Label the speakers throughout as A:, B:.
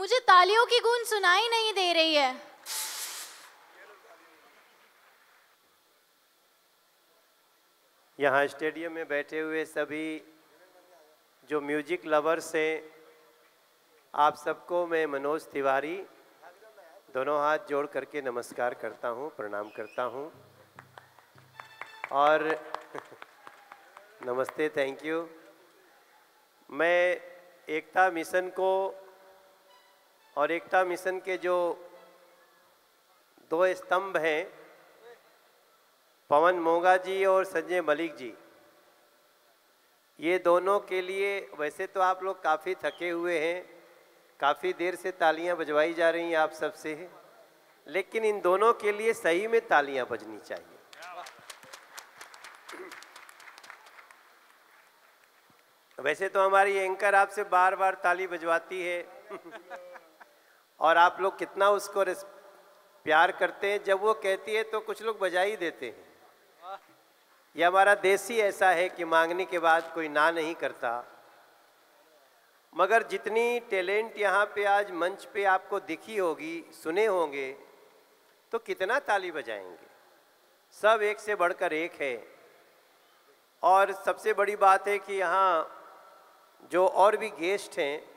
A: मुझे तालियों की गूंज सुनाई नहीं दे रही है।
B: यहाँ स्टेडियम में बैठे हुए सभी जो म्यूज़िक लवर्स हैं, आप सबको मैं मनोज तिवारी दोनों हाथ जोड़ करके नमस्कार करता हूँ, प्रणाम करता हूँ। और नमस्ते थैंक यू मैं एकता मिशन को और एकता मिशन के जो दो स्तंभ हैं, पवन मोगा जी और संजय मलिक जी, ये दोनों के लिए वैसे तो आप लोग काफ़ी थके हुए हैं, काफ़ी देर से तालियाँ बजवाई जा रही हैं आप सबसे। लेकिन इन दोनों के लिए सही में तालियाँ बजनी चाहिए। वैसे तो हमारी एंकर आपसे बार बार ताली बजवाती है। और आप लोग कितना उसको प्यार करते हैं। जब वो कहती है तो कुछ लोग बजा ही देते हैं। ये हमारा देश ही ऐसा है कि मांगने के बाद कोई ना नहीं करता। मगर जितनी टैलेंट यहाँ पे आज मंच पे आपको दिखी होगी, सुने होंगे तो कितना ताली बजाएँगे। सब एक से बढ़कर एक है। और सबसे बड़ी बात है कि यहाँ जो और भी गेस्ट हैं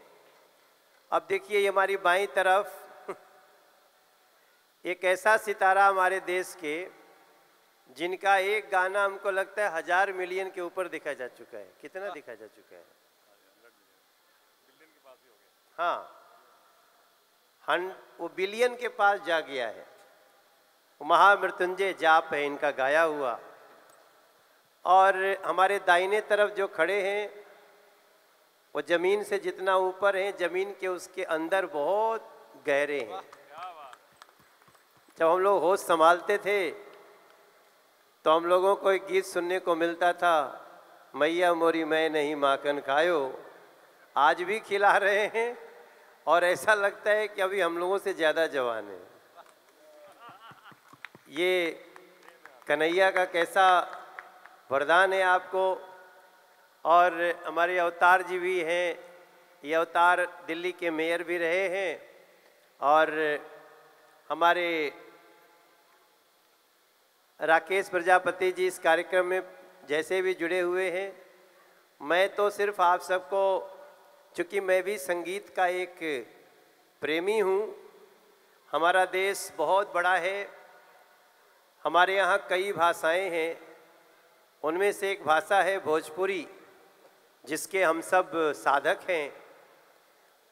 B: अब देखिए ये हमारी बाई तरफ़ एक ऐसा सितारा हमारे देश के जिनका एक गाना हमको लगता है हज़ार मिलियन के ऊपर देखा जा चुका है। कितना दिखा जा चुका है? हाँ। हन वो बिलियन के पास जा गया है। महामृत्युंजय जाप है इनका गाया हुआ। और हमारे दाहिने तरफ़ जो खड़े हैं वो ज़मीन से जितना ऊपर है, ज़मीन के उसके अंदर बहुत गहरे हैं। जब हम लोग होश संभालते थे तो हम लोगों को एक गीत सुनने को मिलता था, मैया मोरी, मैं नहीं माखन खायो। आज भी खिला रहे हैं, और ऐसा लगता है कि अभी हम लोगों से ज़्यादा जवान है। ये कन्हैया का कैसा वरदान है आपको? और हमारे अवतार जी भी हैं, ये अवतार दिल्ली के मेयर भी रहे हैं और हमारे राकेश प्रजापति जी इस कार्यक्रम में जैसे भी जुड़े हुए हैं। मैं तो सिर्फ़ आप सबको, चूँकि मैं भी संगीत का एक प्रेमी हूँ, हमारा देश बहुत बड़ा है, हमारे यहाँ कई भाषाएँ हैं, उनमें से एक भाषा है भोजपुरी। जिसके हम सब साधक हैं।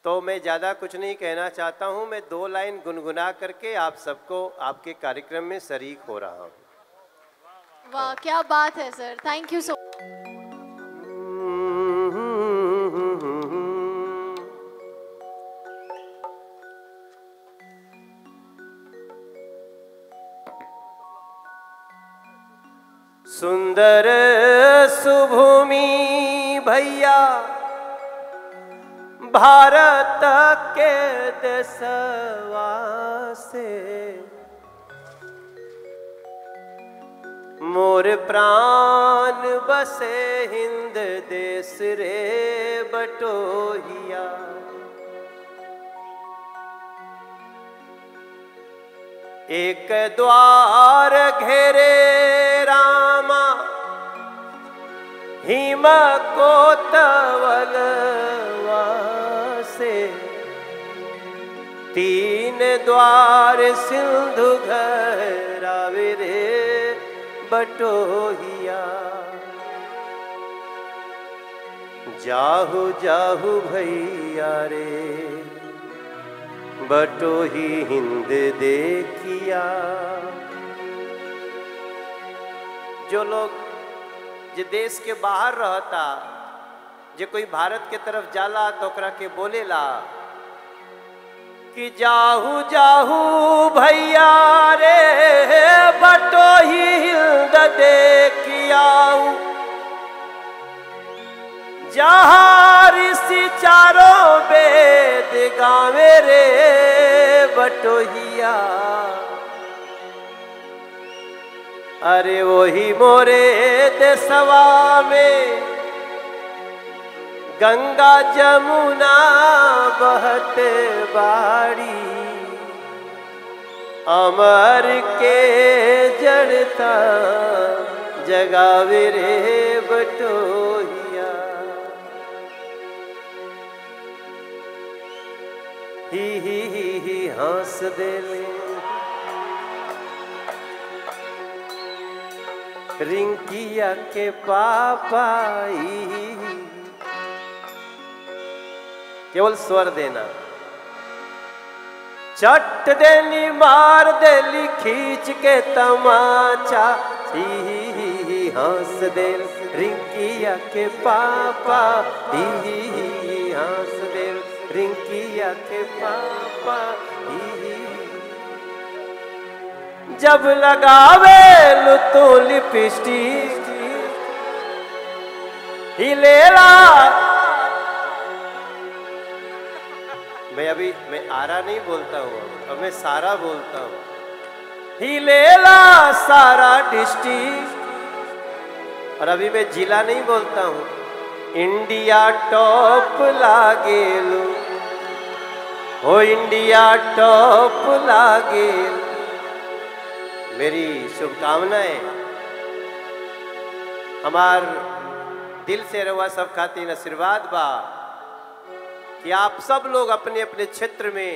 B: तो मैं ज़्यादा कुछ नहीं कहना चाहता हूँ मैं दो लाइन गुनगुना करके आप सबको आपके कार्यक्रम में शरीक हो रहा हूँ।
A: वाह क्या बात है सर थैंक यू सो
B: सुंदर सुभूमि भैया, भारत के देशवा से मोर प्राण बसे हिंद देश रे बटोहिया। एक द्वार घेरे हिम को तवल से तीन द्वार सिंधु घरावे रे बटोहिया। जाहु जाहु भैया रे, बटोही हिंद देखिया। जो लोग जे देश के बाहर रहता, जे कोई भारत के तरफ़ जाला तो ओकरा के बोलेला, कि जाहू जाहू भैया रे, बटोही हिंद देखियाऊ जहाँ ऋषि चारों वेद गावे रे, बटोहिया। अरे वही मोरे देसवा में गंगा जमुना बहत बाड़ी अमर के जड़ता जगावे रे बटोहिया। ही ही ही ही, हंस देले रिंकिया के पापा ही। केवल स्वर देना चट देली मार देली खींच के तमाचा ही ही ही ही, हंस दे रिंकिया के पापा ही ही ही ही, हंस दे रिंकिया के पापा ही ही। जब लगावे लु तू लिपस्टिक हिलेला मैं अभी मैं आरा नहीं बोलता हूँ अब मैं सारा बोलता हूँ। हिलेला सारा डिस्ट्रिक्ट। और अभी मैं जिला नहीं बोलता हूँ इंडिया टॉप लागेलू हो इंडिया टॉप लागेल मेरी शुभकामनाएँ। हमार दिल से रवा सब खातिर आशीर्वाद बा कि आप सब लोग अपने अपने क्षेत्र में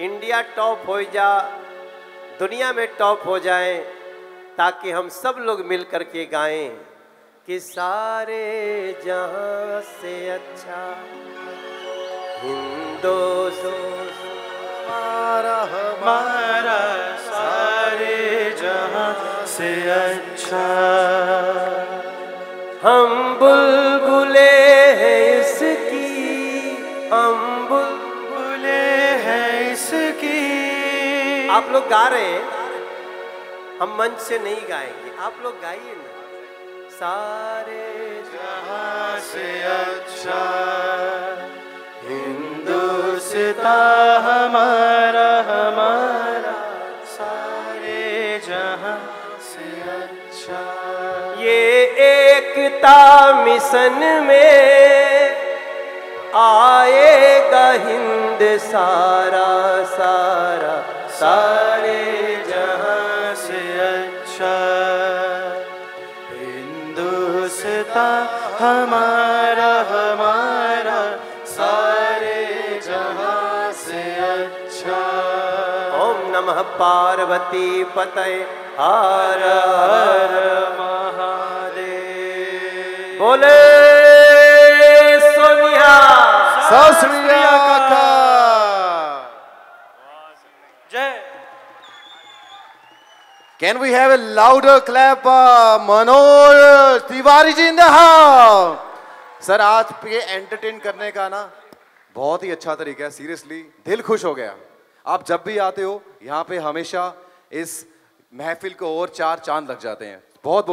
B: इंडिया टॉप हो जा, दुनिया में टॉप हो जाएँ, ताकि हम सब लोग मिल कर के गाएँ कि सारे जहाँ से अच्छा हिंदो हिंदोस्तान
C: हमारा
B: हम बुलबुले हैं इसकी, हम बुलबुल
C: बोले हैं इसकी।
B: आप लोग गा रहे हैं? हम मंच से नहीं गाएँगे। आप लोग गाइए ना। सारे
C: जहाँ से अच्छा हिंदुस्तान हमारा हमारा। सारे जहाँ अच्छा
B: ये एकता मिशन में आएगा हिंद सारा सारा,
C: सारे जहाँ से अच्छा। हिंदुस्तान हमारा हमारा
B: पार्वती पतये।
C: हर
B: हर
C: महादेव।
B: बोले सोनिया।
D: सस्रिया काका
C: जय।
D: Can we have a louder clap, uh, Manoj Tiwari ji in the house? Sir आज ये एंटरटेन करने का ना बहुत ही अच्छा तरीका है सीरियसली दिल खुश हो गया। आप जब भी आते हो, यहाँ पे हमेशा इस महफिल को और चार चाँद लग जाते हैं। बहुत बहुत